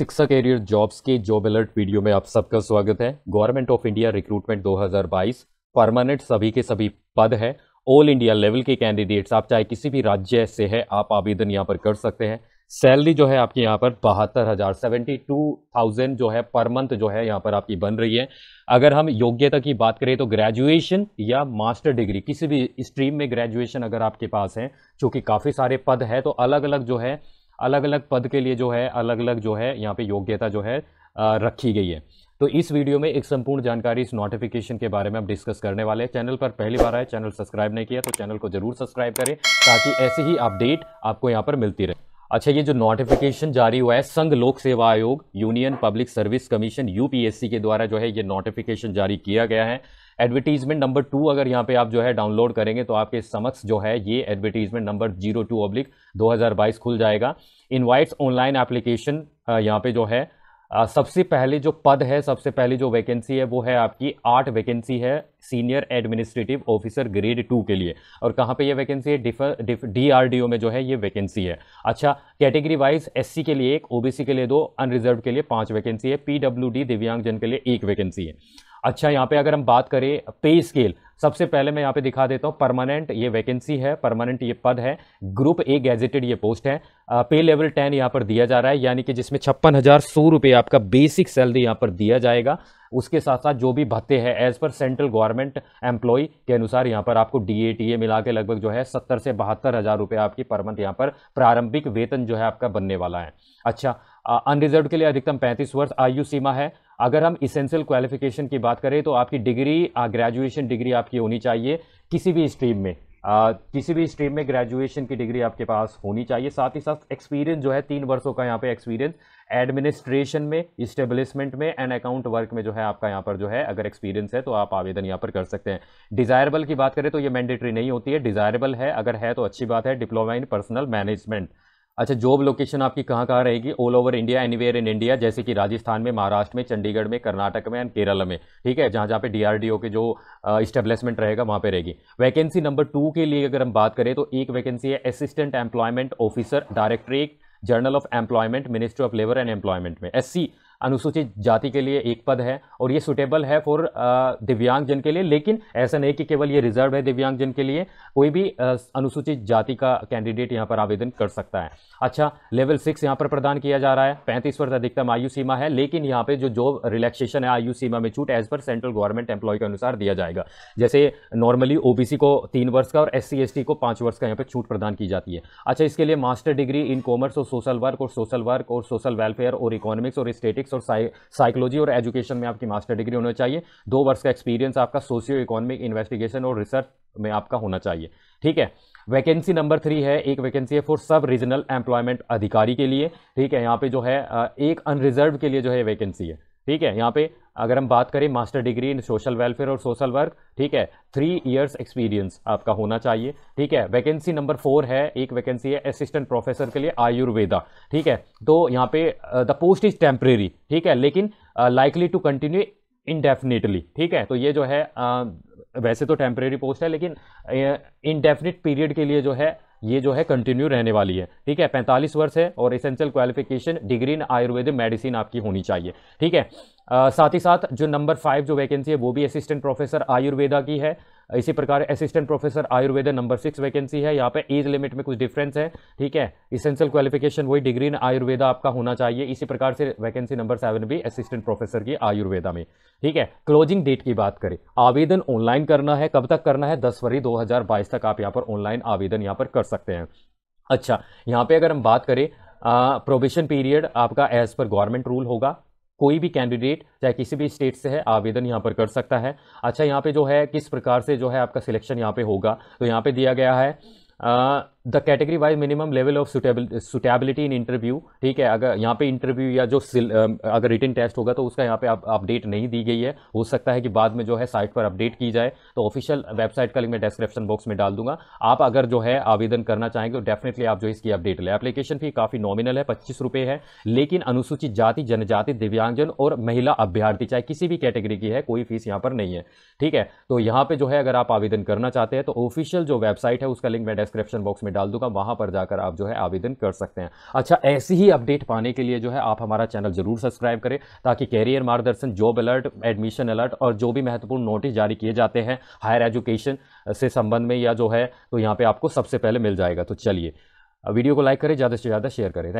आस्था career jobs के job alert video में आप सबका स्वागत है। Government of India recruitment 2022 permanent सभी के सभी पद है। ऑल इंडिया लेवल के कैंडिडेट्स, आप चाहे किसी भी राज्य से है, आप आवेदन यहाँ पर कर सकते हैं। सैलरी जो है आपकी यहाँ पर बहत्तर हज़ार, सेवेंटी टू थाउज़ेंड जो है पर मंथ जो है यहाँ पर आपकी बन रही है। अगर हम योग्यता की बात करें तो ग्रेजुएशन या मास्टर डिग्री, किसी भी स्ट्रीम में ग्रेजुएशन अगर आपके पास है चूँकि काफ़ी सारे पद है तो अलग अलग जो है अलग अलग पद के लिए जो है अलग अलग जो है, यहाँ पे योग्यता जो है रखी गई है। तो इस वीडियो में एक संपूर्ण जानकारी इस नोटिफिकेशन के बारे में हम डिस्कस करने वाले हैं। चैनल पर पहली बार आए चैनल सब्सक्राइब नहीं किया तो चैनल को ज़रूर सब्सक्राइब करें, ताकि ऐसी ही अपडेट आपको यहाँ पर मिलती रहे। अच्छा ये जो नोटिफिकेशन जारी हुआ है, संघ लोक सेवा आयोग union public service commission UPSC के द्वारा जो है, ये नोटिफिकेशन जारी किया गया है। एडवर्टीजमेंट नंबर टू अगर यहाँ पे आप जो है डाउनलोड करेंगे तो आपके समक्ष जो है ये advertisement number zero two oblique दो खुल जाएगा। इनवाइट्स ऑनलाइन एप्लीकेशन यहाँ पे जो है सबसे पहले जो पद है, सबसे पहले जो वैकेंसी है वो है आपकी आठ वैकेंसी है senior administrative officer grade two के लिए। और कहाँ पे ये वैकेंसी है? डीआरडीओ में जो है ये वैकेंसी है। अच्छा कैटेगरी वाइज एससी के लिए एक ओबीसी के लिए दो अनरिजर्व के लिए पाँच वैकेंसी है पीडब्ल्यूडी दिव्यांगजन के लिए एक वैकेंसी है। अच्छा यहाँ पे अगर हम बात करें पे स्केल, सबसे पहले मैं यहाँ पे दिखा देता हूँ परमानेंट ये वैकेंसी है परमानेंट ये पद है ग्रुप ए गैजेटेड ये पोस्ट है पे लेवल टेन यहाँ पर दिया जा रहा है, यानी कि जिसमें छप्पन हज़ार सौ रुपये आपका बेसिक सैलरी यहाँ पर दिया जाएगा, उसके साथ साथ जो भी भत्ते हैं as per central government employ के अनुसार यहाँ पर आपको डी ए टी ए मिला के लगभग जो है सत्तर से बहत्तर हज़ार रुपये आपकी पर मंथ यहाँ पर प्रारंभिक वेतन जो है आपका बनने वाला है। अच्छा अनरिजर्व के लिए अधिकतम पैंतीस वर्ष आयु सीमा है अगर हम इसेंशियल क्वालिफिकेशन की बात करें तो आपकी डिग्री ग्रेजुएशन डिग्री आपकी होनी चाहिए किसी भी स्ट्रीम में। आ, किसी भी स्ट्रीम में ग्रेजुएशन की डिग्री आपके पास होनी चाहिए। साथ ही साथ एक्सपीरियंस जो है तीन वर्षों का यहाँ पे एक्सपीरियंस एडमिनिस्ट्रेशन में इस्टेब्लिशमेंट में एंड अकाउंट वर्क में जो है आपका यहाँ पर जो है अगर एक्सपीरियंस है तो आप आवेदन यहाँ पर कर सकते हैं। डिज़ायरेबल की बात करें तो ये मैंडेटरी नहीं होती है। डिज़ायरेबल है अगर है तो अच्छी बात है। डिप्लोमा इन पर्सनल मैनेजमेंट अच्छा जॉब लोकेशन आपकी कहाँ कहाँ रहेगी? All over India anywhere in India जैसे कि राजस्थान में, महाराष्ट्र में, चंडीगढ़ में, कर्नाटक में एंड केरल में, ठीक है? जहाँ जहाँ पे डीआरडीओ के जो इस्टेब्लिशमेंट रहेगा, वहाँ पे रहेगी। वैकेंसी नंबर टू के लिए अगर हम बात करें तो एक वैकेंसी है assistant employment officer directorate general of employment ministry of labour and employment में। एससी अनुसूचित जाति के लिए एक पद है और ये सुटेबल है फॉर दिव्यांग जन के लिए, लेकिन ऐसा नहीं कि केवल ये रिज़र्व है दिव्यांग जन के लिए, कोई भी अनुसूचित जाति का कैंडिडेट यहाँ पर आवेदन कर सकता है। अच्छा लेवल सिक्स यहाँ पर प्रदान किया जा रहा है, पैंतीस वर्ष अधिकतम आयु सीमा है, लेकिन यहाँ पर जो जॉब रिलैक्सेशन है, आयु सीमा में छूट as per central government employ के अनुसार दिया जाएगा। जैसे नॉर्मली ओबीसी को तीन वर्ष का और एस सी को पाँच वर्ष का यहाँ पर छूट प्रदान की जाती है। अच्छा इसके लिए मास्टर डिग्री इन कॉमर्स और सोशल वर्क और सोशल वर्क और सोशल वेलफेयर और इकोनॉमिक्स और स्टेटिक्स मैथमेटिक्स और साइकोलॉजी और एजुकेशन में आपकी मास्टर डिग्री होना चाहिए। दो वर्ष का एक्सपीरियंस आपका सोशियो इकोनॉमिक इन्वेस्टिगेशन और रिसर्च में आपका होना चाहिए। ठीक है? वैकेंसी नंबर थ्री है, एक वैकेंसी है फॉर सब रीजनल एम्प्लॉयमेंट अधिकारी के लिए। ठीक है? यहाँ पे जो है एक अनरिजर्व के लिए जो है वैकेंसी है। ठीक है? यहाँ पे अगर हम बात करें master degree in social welfare और सोशल वर्क ठीक है? थ्री इयर्स एक्सपीरियंस आपका होना चाहिए ठीक है? वैकेंसी नंबर फोर है एक वैकेंसी है असिस्टेंट प्रोफेसर के लिए आयुर्वेदा ठीक है? तो यहाँ पे द पोस्ट इज़ टेम्परेरी ठीक है? लेकिन लाइकली टू कंटिन्यू इनडेफिनेटली ठीक है? तो ये जो है uh, वैसे तो टेम्परेरी पोस्ट है लेकिन इनडेफिनिट पीरियड के लिए जो है ये जो है कंटिन्यू रहने वाली है। ठीक है पैंतालीस वर्ष है और essential qualification degree in Ayurvedic medicine आपकी होनी चाहिए। ठीक है आ, साथ ही साथ जो नंबर फाइव जो वैकेंसी है वो भी असिस्टेंट प्रोफेसर आयुर्वेदा की है। इसी प्रकार assistant professor Ayurveda number six vacancy है। यहाँ पे एज लिमिट में कुछ डिफरेंस है। ठीक है? इसेंशियल क्वालिफिकेशन वही डिग्री इन आयुर्वेदा आपका होना चाहिए। इसी प्रकार से वैकेंसी नंबर सेवन भी असिस्टेंट प्रोफेसर की आयुर्वेदा में। ठीक है? क्लोजिंग डेट की बात करें। आवेदन ऑनलाइन करना है। कब तक करना है? दस फरवरी दो हज़ार बाईस तक आप यहाँ पर ऑनलाइन आवेदन यहाँ पर कर सकते हैं। अच्छा यहाँ पे अगर हम बात करें प्रोबेशन पीरियड आपका एज पर गवर्नमेंट रूल होगा। कोई भी कैंडिडेट, चाहे किसी भी स्टेट से है, आवेदन यहाँ पर कर सकता है। अच्छा यहाँ पे जो है, किस प्रकार से जो है आपका सिलेक्शन यहाँ पे होगा? तो यहाँ पे दिया गया है the category wise minimum level of suitability in interview ठीक है, अगर यहाँ पे इंटरव्यू या जो अगर रिटर्न टेस्ट होगा तो उसका यहाँ पे अपडेट नहीं दी गई है। हो सकता है कि बाद में जो है साइट पर अपडेट की जाए। तो ऑफिशियल वेबसाइट का लिंक मैं डिस्क्रिप्शन बॉक्स में डाल दूँगा। आप अगर जो है आवेदन करना चाहेंगे तो डेफिनेटली आप जो इसकी अपडेट लें। एप्लीकेशन फ़ी काफ़ी नॉमिनल है, पच्चीस रुपये है, लेकिन अनुसूचित जाति, जनजाति, दिव्यांगजन और महिला अभ्यर्थी चाहे किसी भी कैटेगरी की है, कोई फ़ीस यहाँ पर नहीं है। ठीक है तो यहाँ पे जो है अगर आप आवेदन करना चाहते हैं तो ऑफिशियल जो वेबसाइट है उसका लिंक मैं डिस्क्रिप्शन बॉक्स में में डाल दूँगा, वहाँ पर जाकर आप जो है आवेदन कर सकते हैं। अच्छा ऐसी ही अपडेट पाने के लिए जो है आप हमारा चैनल ज़रूर सब्सक्राइब करें, ताकि कैरियर मार्गदर्शन, जॉब अलर्ट, एडमिशन अलर्ट और जो भी महत्वपूर्ण नोटिस जारी किए जाते हैं, हायर एजुकेशन से संबंध में या जो है तो यहाँ पे आपको सबसे पहले मिल जाएगा। तो चलिए, वीडियो को लाइक करें, ज़्यादा से ज़्यादा शेयर करें।